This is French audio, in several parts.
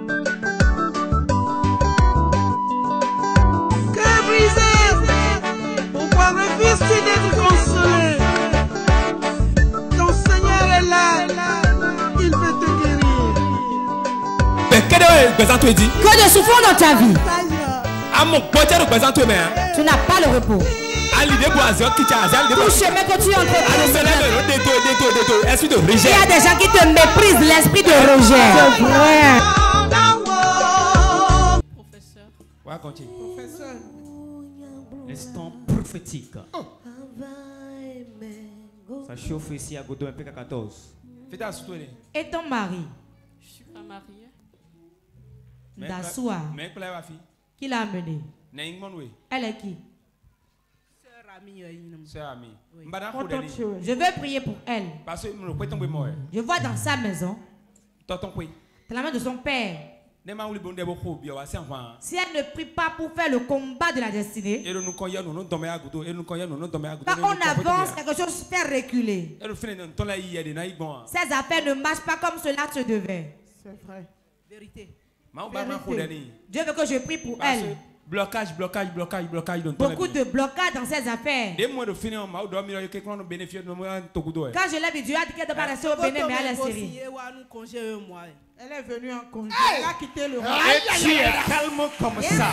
Que brisé Pourquoi refuses-tu d'être consolé? Ton Seigneur est là. Il veut te guérir. Mais quel est le tu dit Que de souffrance dans ta vie. À mon pote, le présent tu mais. Tu n'as pas le repos. À l'idée pour Azio qui t'a Tout pour. chemin que tu À entreprends. célébrer le détour, détour, détour. Esprit de Il y rejet. a des gens qui te méprisent, l'esprit de rejet. Continue. Professeur. Instant prophétique. Ça chauffe ici à Godot MPK14. Fais ta soutenue. Et ton mari, Je suis pas mariée. Dassoua, Mais pour la fille. qui l'a amenée? Elle est qui? Sœur amie, euh. Je veux prier pour elle. Parce que nous pouvons tomber mort. Je vois dans sa maison, dans la main de son père, Si elle ne prie pas pour faire le combat de la destinée, quand on avance, quelque chose se fait reculer. Ces affaires ne marchent pas comme cela se devait. C'est vrai. Vérité. Dieu veut que je prie pour elle. Blocage, blocage, blocage, blocage Beaucoup de blocages dans ses affaires. Quand je l'ai vu, Dieu a dit qu'elle ne doit pas rester au Bénin, mais à la Syrie. Elle est venue en congé. Elle a quitté le Et tu es calme comme ça.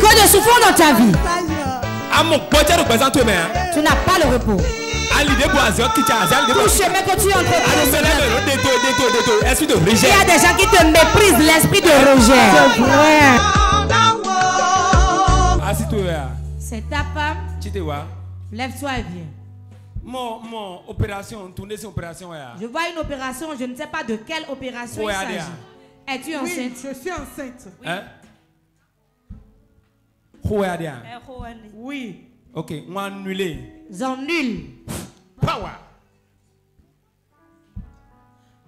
Que de souffrance dans ta vie. À mon pote, le présent tu mais. Tu n'as pas le repos. Tout chemin que tu entreprends. célébrer le détour, détour, détour. Esprit de Il y a des gens qui te méprisent, l'esprit de rejet. Assis-toi là. C'est ta femme. Tu te vois? Lève-toi et viens. Mon, mon opération, tourner cette opération là. Je vois une opération, je ne sais pas de quelle opération Ouais, il s'agit. Es-tu Oui, enceinte? je suis enceinte. Hein? Oui. Ok, on va annuler. J'annule. Power.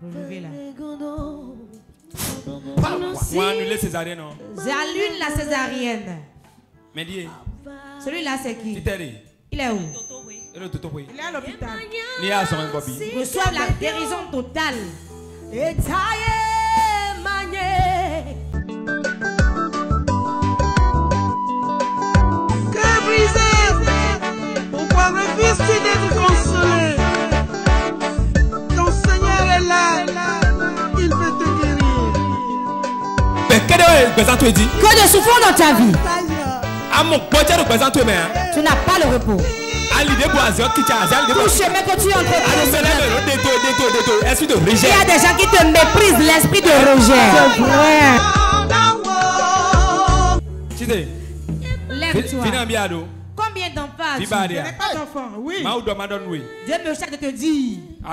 Relevez là. On va annuler césarienne. non? J'annule la césarienne. Mais dis, Celui-là, c'est qui? Il est où? Et. Il est à l'hôpital. Ni à son Bobby. Reçoive la guérison totale. Que Que de souffrance dans ta vie. Présent tu. Tu n'as pas le repos. Tout chemin que tu entreprends. Il y a des gens qui te méprisent, l'esprit de rejet. Tu sais, Lève-toi. Combien d'enfants Je bien. n'ai pas d'enfant. Oui. Dieu me charge de te dire. Ah.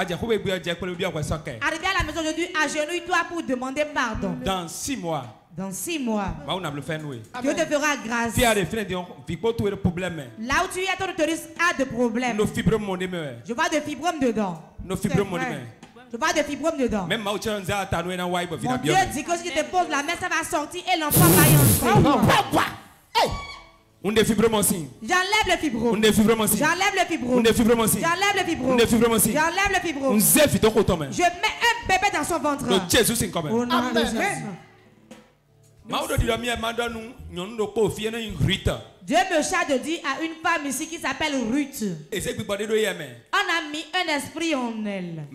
Arrivé à la maison aujourd'hui, agenouille-toi pour demander pardon. Dans six mois, Dans six mois, nous. Dieu te fera grâce. De. Là où tu es, ton utérus a de problèmes. Je vois des fibromes dedans. Je vois des fibromes dedans. Mon Dieu bien. dit que si tu te poses la main, ça va sortir et l'enfant va y entrer. On des fibromes aussi. J'enlève le On fibrome. des fibromes aussi. J'enlève le On fibrome. des fibromes aussi. J'enlève le On fibrome. des fibromes aussi. J'enlève le tombe. Je mets un bébé dans son ventre. Le Jésus c'est quand Au même. nom de Jésus. Dieu me charge de dire à une femme ici qui s'appelle Ruth. On a mis un esprit en elle.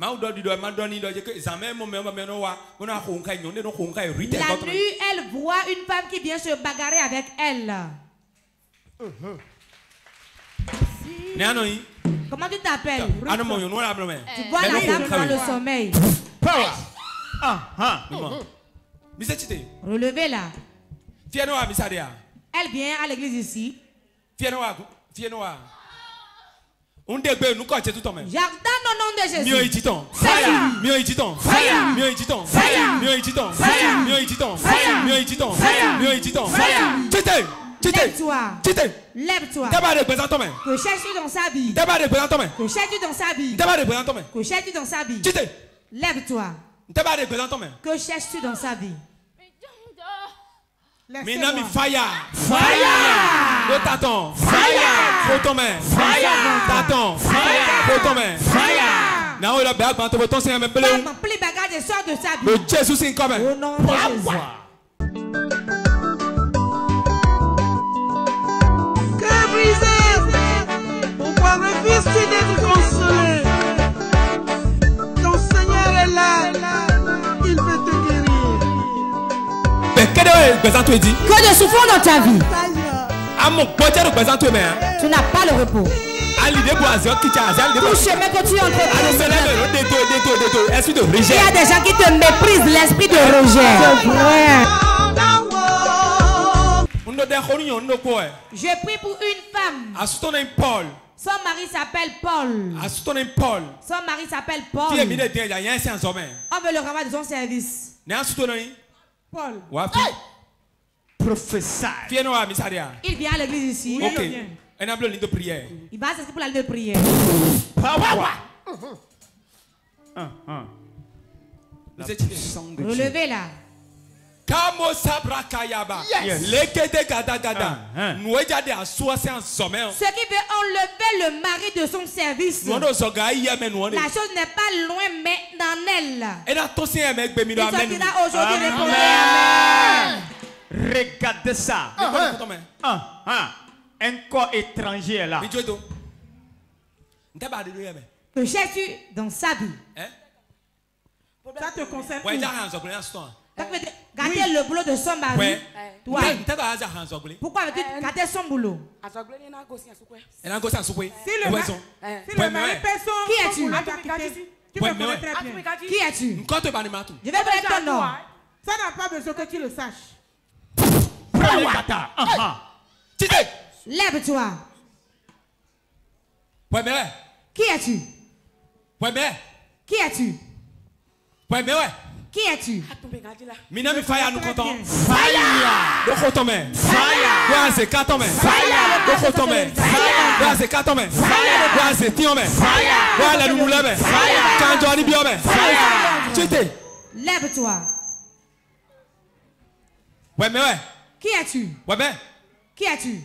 La nuit, elle voit une femme qui vient se bagarrer avec elle. Comment tu t'appelles. Tu vois la dame dans le sommeil. Power. Ah, ah. De a Elle vient à l'église ici. fie ne wa fie ne wa n de gbe nukọ jẹ tutọ mẹ J'ordonne au nom de Jésus. Fire. Fire. Fire. Lève-toi. Lève-toi. Que cherches-tu dans sa vie. Que cherches-tu dans sa vie. Que cherches-tu dans sa Lève-toi. Que cherches-tu dans sa vie? Na mi Laissez-moi. fire. Fire! Ko tatɔn Fire! Ko tɔmɛ Fire! Tɔmɛ Fire! Na o yɛrɛ bɛɛ gbãn tɔbɔ tɔnsɛn mɛ belewu Femme, plie bagage et sors de sa le vie. jésus sin kɔmɛ Au nom de Jésus. Que de souffrance dans ta vie. mɛ yan Tu n'as pas le repos. Tout chemin que tu esprit de Il y a des gens qui te méprisent, l'esprit de rejet. Yɛ Je prie pour une femme. Son mari s'appelle Paul. paul Son mari s'appelle Paul. On veut le ramener de son service. Paul, fi Prophesy. Il vient à l'église ici. ok ɛna bilo ni de prière Il va s'inscrire pour la de prière. Power. Ah, ah. La Vous êtes- puissance de Dieu. Relevez-la. kamo sabra kayaba gada gada Ah, ah. de qui veut enlever le mari de son service. La chose n'est pas loin, mais dans elle. ɛna to se yɛ mɛ gbemi Il do amɛ nu sortira aujourd'hui. Amen. répondez Amen. Regardez ça. Ah, ah. Un corps étranger est là. Que cherches-tu dans sa vie. Ɛ ça te concerne sɔn Donc, Gardez le boulot de son mari. wɛ Toi, pourquoi veux-tu garder son boulot? Si le, ɛwɛ ma- sɔn si Ouais, le mari paie son, Qui son es-tu? boulot, tu Ouais, me connais ouais. très bien. Qui es-tu? Je vais connaître ton nom. Ça n'a pas besoin que tu le saches. Premier kata. Ah, ah. tite. Lève-toi. Qui es-tu? Mɛ Qui es-tu? Wɛ Qui es-tu? Mi na mi fa ya nu kɔtɔn Fire. ko tɔmɛ Fire. do a se ka tɔmɛ do ko tɔmɛ do a se ka tɔmɛ do a se tiɲɔ mɛ do a lɛ numu lɛ mɛ kanjɔ ni biɔ mɛ tite. Lève-toi. wɛ mɛ wɛ Qui es-tu? Wɛ mɛ Qui es-tu?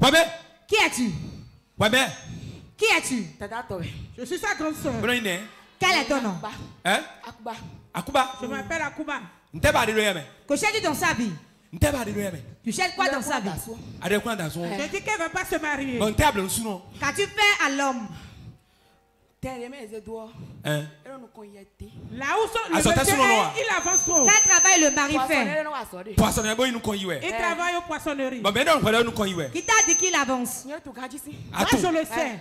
Wɛ mɛ Qui es-tu? Wɛ mɛ Qui es-tu? Je suis sa grande nɛ Quel est ton nom? Ɛ akuba Je m'appelle Akuba. n tɛ b'a de mɛ Que cherches-tu dans sa vie. N tɛ b'a de mɛ Tu cherches quoi dans sa vie? A de kun da sɔn Je dis qu'elle ne veut pas se marier. bɔn n tɛ a bila n sunɔ Qu'as-tu fait à l'homme ɛ Là où sont, Ah, est, il avance trop. Quel travail le mari fait. poisson yɛ bɔ yin kɔn yi wɛ Il travaille aux poissonneries. yɛ nu kɔn yi wɛ Qui t'a dit qu'il avance? Moi, je le sais.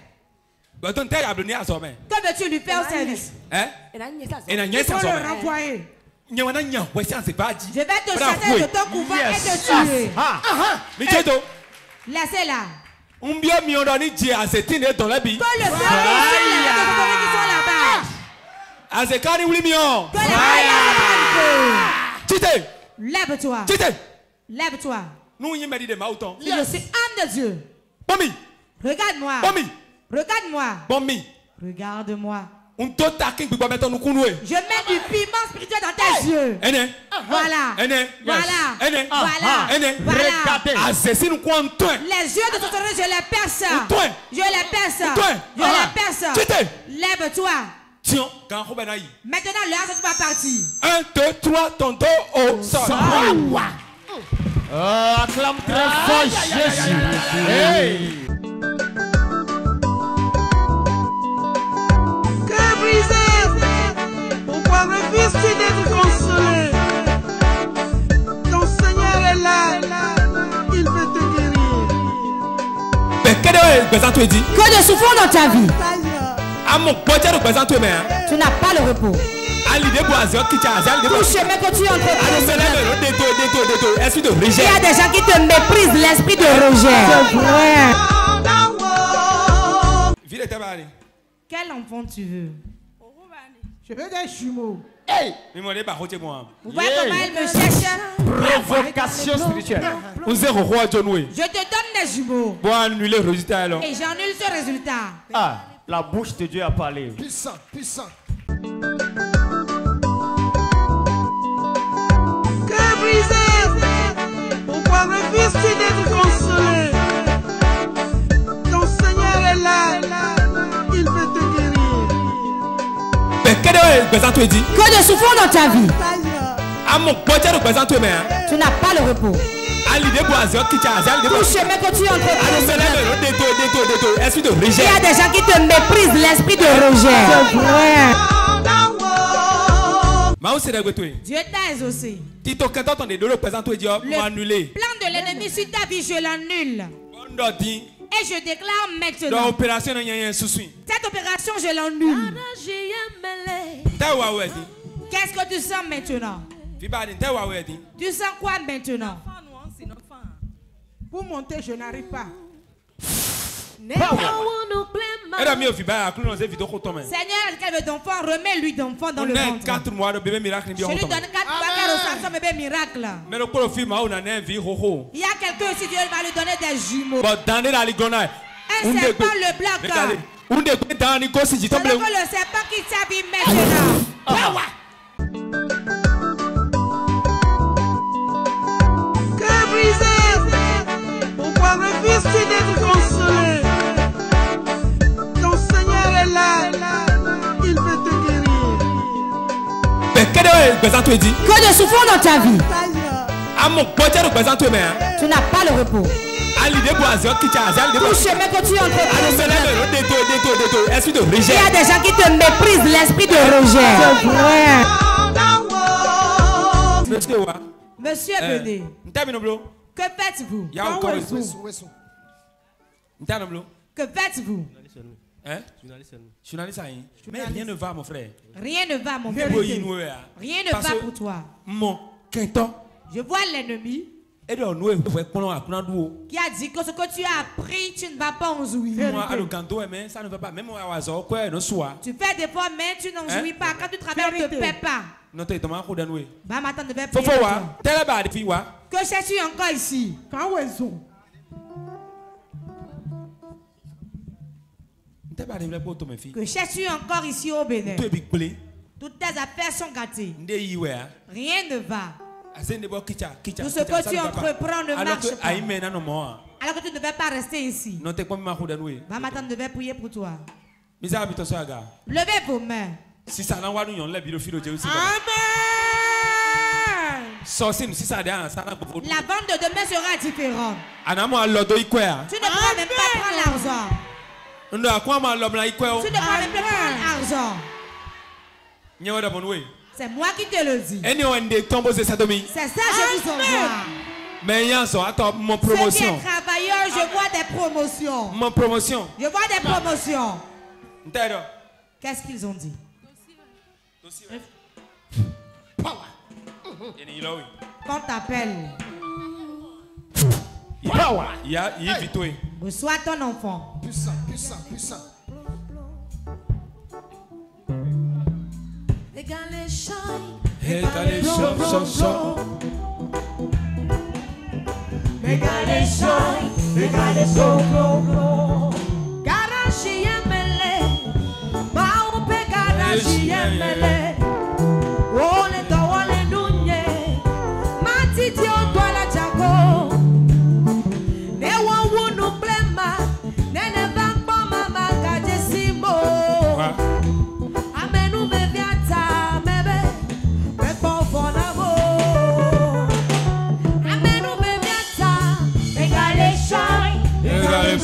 bɔn to n tɛ a ni a sɔn mɛ Que veux-tu lui faire au service? Ɲɛ Il san faut sɔn le mɛ renvoyer. Je vais te chasser de ton couvent et te tuer. Ah. mi jɛ to Laissez-la. N biɛ mi dɔn ni jɛ a se ti ne dɔn lɛ bi Que le feu là-bas. tite Lève-toi. tite Lève-toi. Si je suis homme de Dieu, regarde-moi. Regarde-moi. Regarde-moi. n to ta kí n gbígbọ́ mẹ́tọ́ nu kúnú ye Je mets du piment spirituel dans tes yeux. Voilà. Voilà. Voilà. Voilà. Regardez. a se sinu kɔn tɔn Les yeux de ton autorité, je les perce. Toi. Je les perce. Toi. Je Ah. les perce. Tite. Lève-toi. Maintenant, le hasard, tu vas partir. un deux trois tonto au sol Oh, acclame très fort Jésus. Hey. Cœur brisé, pourquoi refuses-tu d'être consolé Que de souffrance dans ta vie. a mɔ gbɔdze do gbɛzan to ye mɛ yan Tu n'as pas le repos. Tout chemin que tu. Esprit de Il y a des gens qui te méprisent, l'esprit de rejet. Quel enfant tu veux? Je veux des jumeaux. Moi. Vous voyez comment il me cherche Provocation spirituelle. Vous êtes roi John Way. Je te donne des jumeaux. Bon, annuler le résultat alors. Et j'annule ce résultat. Ah, la bouche de Dieu a parlé. Puissant, puissant. Brisé, pourquoi refuse-tu d'être Que de souffrance dans ta vie. À mon poids, le présent toi, mais. Tu n'as pas le repos. Tout chemin que tu Il y a des gens qui te méprisent, l'esprit de rejet. Toi Dieu t'a exaucé. Tito, quand on est dans le plan de l'ennemi sur ta vie, je l'annule. Et je déclare maintenant, cette opération, je l'annule. Dit. Qu'est-ce que tu sens maintenant? Tu sens quoi maintenant? Pour monter, je n'arrive pas. Seigneur, quel veut d'enfant, remets-lui d'enfant dans On le a ventre. 4 mois de bébé miracle, Je lui on donne tombe. 4 mois car au bébé miracle. Mais le pro film, on a un vie, roho. Il y a quelqu'un ici, Dieu va lui donner des jumeaux. Bon, dans les aligonailles. Un serpent le C'est donc le serpent qui s'habille maintenant. Que de souffrance dans ta vie. Présent toi, mais. Tu n'as pas le repos. Tout chemin que tu entreprends. Il y a des gens qui te méprisent, l'esprit de rejet. Vrai. Monsieur, no blo. Que faites-vous? Que faites-vous? Hein? Journaliste? Mais rien ne va, mon frère. Rien ne va, mon frère. Rien ne Parce va pour toi. Mon quinton. Je vois l'ennemi d'eau. qui a dit que ce que tu as appris, tu ne vas pas en jouir. Ça ne va pas. Même. Tu fais des fois, mais tu n'en Hein? jouis pas. Quand tu travailles, on ne te paie pas. Non, un coup d'enoué. Bah, maintenant, depuis, wa. Que cherches-tu encore ici? Quand est-ce Que cherches-tu encore ici au Bénin. Toutes tes affaires sont gâtées. Ouais. Rien ne va. Tout ce que tu ne entreprends ne marche pas. non, Alors que tu ne devais pas rester ici. Non, t'es pas mis ma coup d'enoué. Bah, maintenant, devait prier pour toi. Levez vos mains. Amen. La vente de demain sera différente. Ikwea. Tu ne pourras même pas prendre l'argent. Ndo akwa ma l'homme la ikwea. Tu ne même pas prendre l'argent. Nyewa da bonwe. C'est moi qui te le dis. Eni o ende tombo se sadomi. C'est ça, je vous envoie. Mais yanso, attends, mon Ceux qui promotion. travailleurs, je vois des promotions. Mon promotion. Je vois des promotions. Ntero. Qu'est-ce qu'ils ont dit? Yeni ilawi. Qu'on t'appelle. Ya, yi vitoe. Reçois ton enfant. Puissant, puissant, puissant. Égalé shine, égalé shine, shine, shine. Égalé shine, égalé so, glow, glow.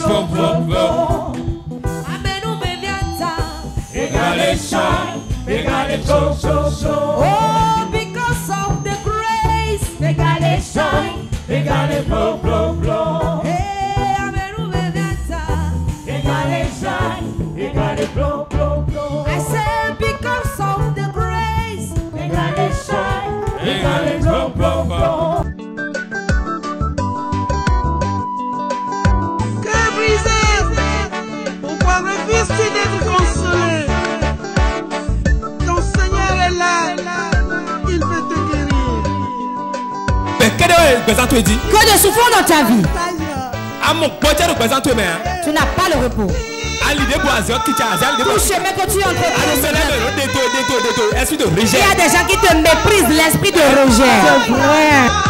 boom, boom, Oh, because of the grace. Shine, blow, blow, blow. Blow, blow, blow. I because of the grace. Shine, blow, blow, blow. Que de souffrance dans ta vie. À mon poids, le présent mais hein. Tu n'as pas le repos. À l'idée pour Azio, qui t'a Azio, l'idée Tout chemin que tu Il y rejet. a des gens qui te méprisent l'esprit de rejet. C'est vrai.